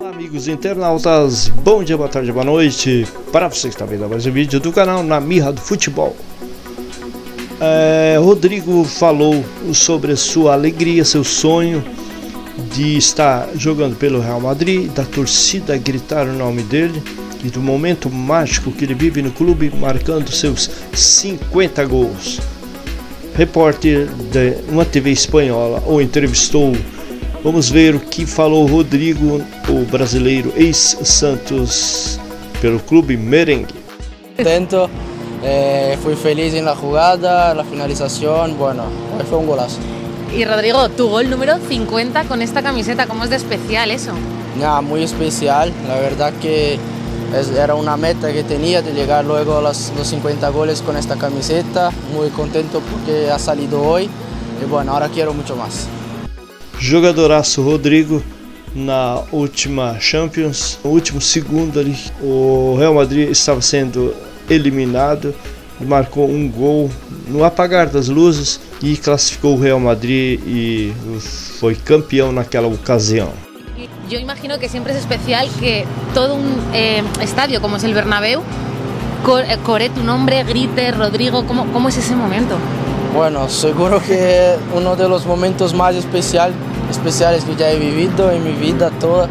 Olá amigos internautas, bom dia, boa tarde, boa noite para você que está vendo mais um vídeo do canal Na Mirra do Futebol. É, Rodrigo falou sobre sua alegria, seu sonho de estar jogando pelo Real Madrid, da torcida gritar o nome dele e do momento mágico que ele vive no clube, marcando seus 50 gols. Repórter de uma TV espanhola o entrevistou. Vamos ver o que falou Rodrigo, o brasileiro ex-Santos, pelo clube Merengue. Contento, eh, fui feliz en la jugada, la finalización, bueno, fue un golazo. Y Rodrigo, tu gol número 50 con esta camiseta, ¿cómo es de especial eso? Nada, muy especial, la verdad que era una meta que tenía de llegar luego a los, los 50 goles con esta camiseta, muy contento porque ha salido hoy y bueno, ahora quiero mucho más. Jogadoraço Rodrigo na última Champions, no último segundo ali, o Real Madrid estava sendo eliminado, marcou um gol no apagar das luzes e classificou o Real Madrid e foi campeão naquela ocasião. Yo imagino que siempre es especial que todo un eh, estadio como es el Bernabéu eh, core tu nombre, grite Rodrigo, ¿cómo, cómo es ese momento? Bueno, seguro que uno de los momentos más especial, especiales que ya he vivido en mi vida toda.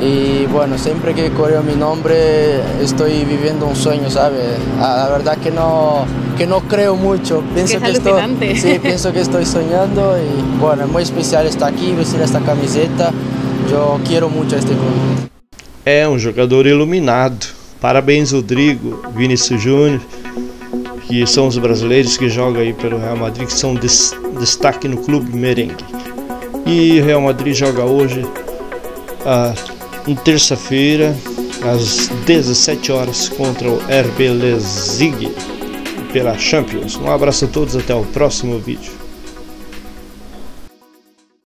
Y bueno, siempre que correo mi nombre estoy viviendo un sueño, ¿sabes? Ah, La verdad que no, que no creo mucho. Pienso es que estoy, sí, pienso que estoy soñando y bueno, es muy especial estar aquí, vestir esta camiseta. Yo quiero mucho a este club. É um jogador iluminado. Parabéns, Rodrigo, Vinícius Júnior, que são os brasileiros que jogam aí pelo Real Madrid, que são des destaque no clube merengue. E o Real Madrid joga hoje, ah, em terça-feira, às 17 horas, contra o RB Leipzig pela Champions. Um abraço a todos, até o próximo vídeo.